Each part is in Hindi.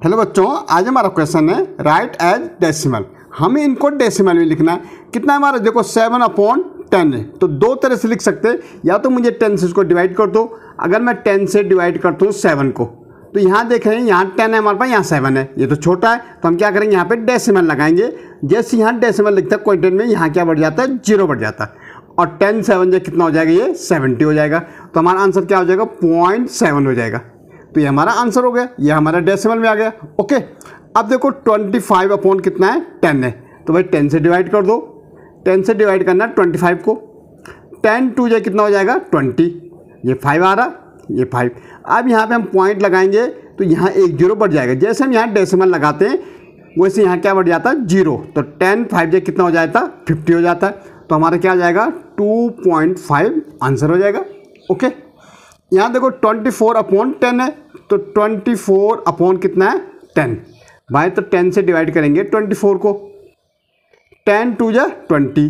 हेलो बच्चों, आज हमारा क्वेश्चन है राइट एज डेसिमल हमें इनको डेसिमल में लिखना है। कितना हमारा? देखो सेवन अपॉन टेन है। तो दो तरह से लिख सकते हैं। या तो मुझे टेन से इसको डिवाइड कर दो। अगर मैं टेन से डिवाइड करता हूँ सेवन को। तो यहाँ देख रहे हैं, यहाँ टेन है हमारे पास, यहाँ सेवन है। ये तो छोटा है। तो हम क्या करेंगे? यहाँ पे डेसिमल लगाएँगे। जैसे यहाँ डेसिमल लिखता है क्वेंटन में, यहाँ क्या बढ़ जाता है? ज़ीरो बढ़ जाता है। और टेन सेवन जो कितना हो जाएगा ये? सेवेंटी हो जाएगा। तो हमारा आंसर क्या हो जाएगा? पॉइंट सेवन हो जाएगा। तो ये हमारा आंसर हो गया, ये हमारा डेसिमल में आ गया। ओके अब देखो ट्वेंटी फाइव अपॉन कितना है? टेन है। तो भाई टेन से डिवाइड कर दो। टेन से डिवाइड करना ट्वेंटी फाइव को। टेन टू जो कितना हो जाएगा? ट्वेंटी ये फाइव आ रहा, ये फाइव अब यहाँ पे हम पॉइंट लगाएँगे तो यहाँ एक ज़ीरो बढ़ जाएगा। जैसे हम यहाँ डेसिमल लगाते हैं, वैसे यहाँ क्या बढ़ जाता? है ज़ीरो तो टेन फाइव जो कितना हो जाता? फिफ्टी हो जाता। है तो हमारा क्या आ जाएगा? टू पॉइंट फाइव आंसर हो जाएगा। ओके यहाँ देखो ट्वेंटी फोर अपॉन टेन है तो ट्वेंटी फोर अपॉन कितना है? टेन भाई तो टेन से डिवाइड करेंगे ट्वेंटी फोर को। टेन टू जा ट्वेंटी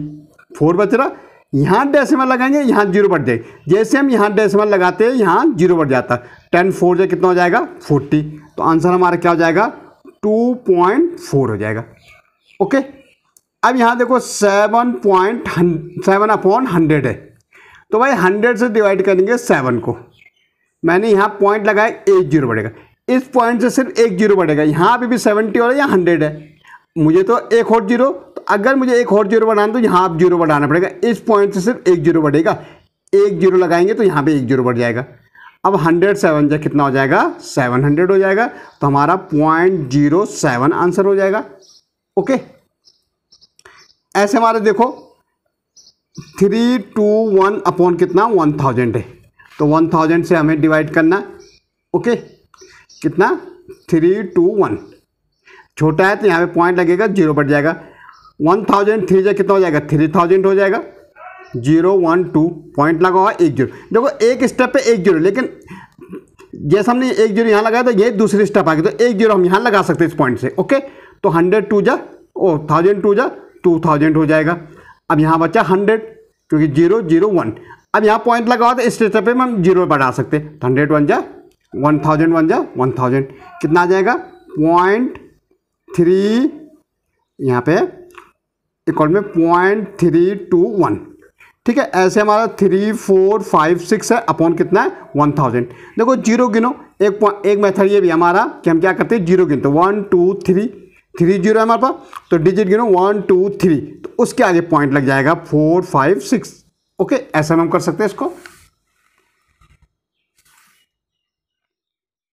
फोर बच रहा। यहाँ डेसिमल लगाएँगे, यहाँ ज़ीरो बढ़ जाएगी। जैसे हम यहाँ डेसिमल लगाते हैं, यहाँ ज़ीरो बढ़ जाता। टेन फोर जो कितना हो जाएगा? फोर्टी तो आंसर हमारा क्या हो जाएगा? टू पॉइंट फोर हो जाएगा। ओके अब यहाँ देखो seven point seven upon hundred है। तो भाई हंड्रेड से डिवाइड करेंगे सेवन को। मैंने यहाँ पॉइंट लगाया, एक ज़ीरो बढ़ेगा। इस पॉइंट से सिर्फ़ एक ज़ीरो बढ़ेगा। यहाँ पे भी सेवेंटी और यहाँ हंड्रेड है। मुझे तो एक और ज़ीरो तो अगर मुझे एक और ज़ीरो बढ़ाना तो यहाँ आप ज़ीरो बढ़ाना पड़ेगा। इस पॉइंट से सिर्फ़ एक ज़ीरो बढ़ेगा। एक ज़ीरो लगाएँगे तो यहाँ पे एक ज़ीरो बढ़ जाएगा। अब हंड्रेड सेवन जो कितना हो जाएगा? सेवन हंड्रेड हो जाएगा। तो हमारा पॉइंट ज़ीरो सेवन आंसर हो जाएगा। ओके ऐसे हमारे देखो। थ्री टू वन अपॉन कितना? वन थाउज़ेंड है। तो वन थाउज़ेंड से हमें डिवाइड करना ओके कितना? थ्री टू वन छोटा है तो यहाँ पे पॉइंट लगेगा ज़ीरो बढ़ जाएगा। वन थाउज़ेंड थ्री जा कितना हो जाएगा? थ्री थाउज़ेंड हो जाएगा। ज़ीरो वन टू पॉइंट लगा हुआ एक ज़ीरो देखो, एक स्टेप पे एक ज़ीरो लेकिन जैसे हमने एक ज़ीरो यहाँ लगाया तो ये दूसरी स्टेप आ गई तो एक ज़ीरो हम यहाँ लगा सकते हैं इस पॉइंट से ओके तो हंड्रेड टू जा, ओ थाउज़ेंड टू जा टू थाउज़ेंड हो जाएगा। अब यहाँ बचा हंड्रेड क्योंकि ज़ीरो ज़ीरो वन अब यहाँ पॉइंट लगा हुआ तो इस स्टेप पे हम ज़ीरो बढ़ा सकते हैं। हंड्रेड वन जा वन थाउज़ेंड वन जा वन थाउज़ेंड कितना आ जाएगा? पॉइंट थ्री यहाँ पे इक्वल में पॉइंट थ्री टू वन ठीक है, ऐसे हमारा थ्री फोर फाइव सिक्स है अपॉन कितना है? वन थाउज़ेंड देखो ज़ीरो गिनो। एक एक मेथड ये भी हमारा कि हम क्या करते हैं? ज़ीरो गिनते one two three three zero है हमारे पास तो डिजिट गिनो। वन टू थ्री तो उसके आगे पॉइंट लग जाएगा फोर फाइव सिक्स ओके ऐसा हम कर सकते हैं इसको।